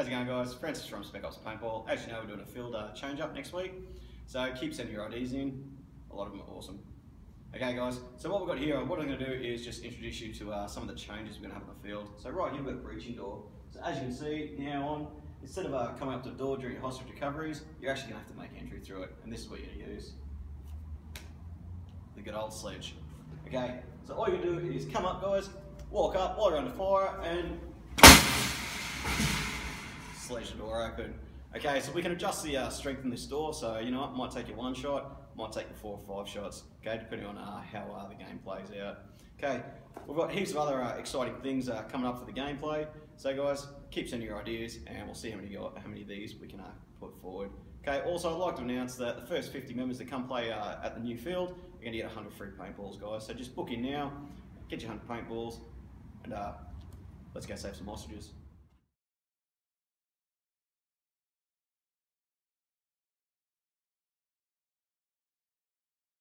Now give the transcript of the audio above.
How's it going guys? Francis from Spec Ops Paintball. As you know, we're doing a field uh, change up next week. So keep sending your IDs in. A lot of them are awesome. Okay guys, so what we've got here, what I'm going to do is just introduce you to uh, some of the changes we're going to have on the field. So right here we've got a breaching door. So as you can see, now on, instead of uh, coming up to the door during your hostage recoveries, you're actually going to have to make entry through it. And this is what you're going to use. The good old sledge. Okay, so all you do is come up guys, walk up, walk around the fire, and the door open. Okay, so we can adjust the uh, strength in this door, so you know it might take you one shot, might take you four or five shots, okay, depending on uh, how uh, the game plays out. Okay, we've got heaps of other uh, exciting things uh, coming up for the gameplay, so guys, keep sending your ideas and we'll see how many, how many of these we can uh, put forward. Okay, also I'd like to announce that the first 50 members that come play at the new field are going to get 100 free paintballs, guys, so just book in now, get your 100 paintballs, and let's go save some hostages.